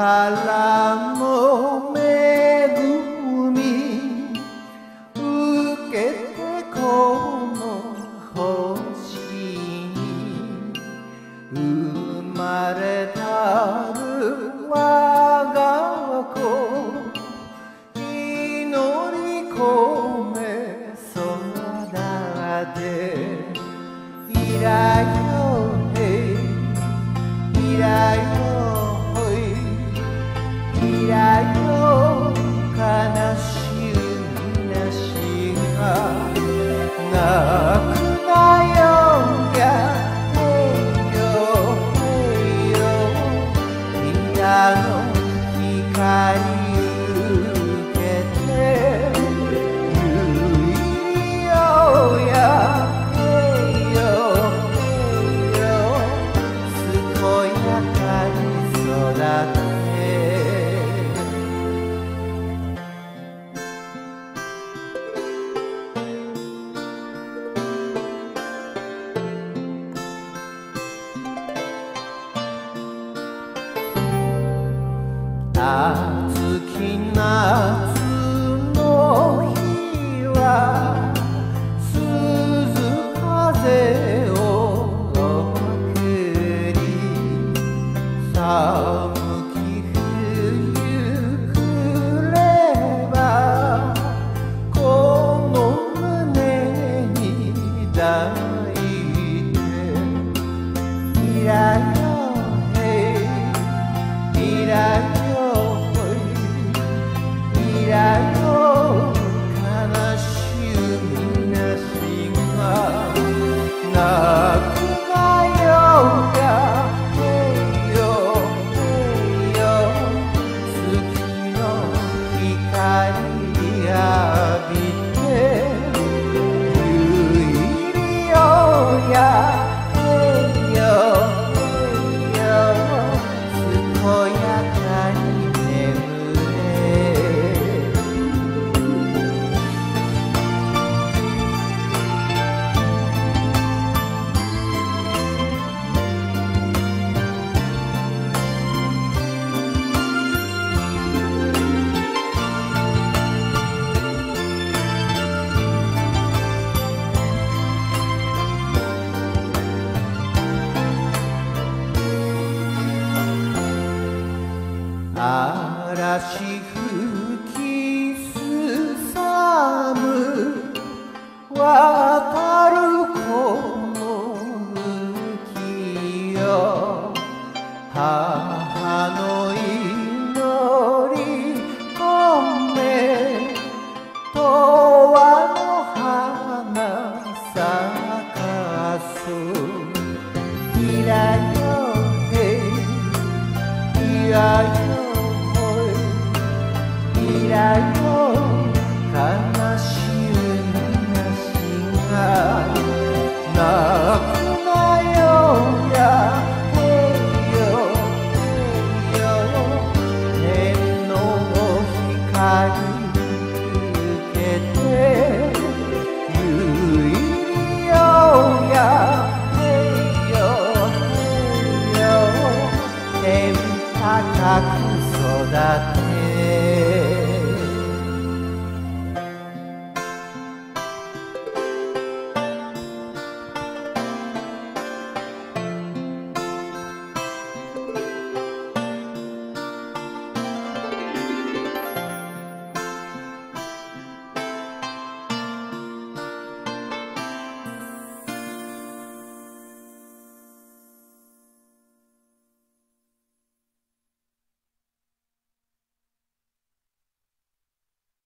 からの恵み受けてこい I 夏き夏の日は鈴風をおりさ吹きすさむ。高く育った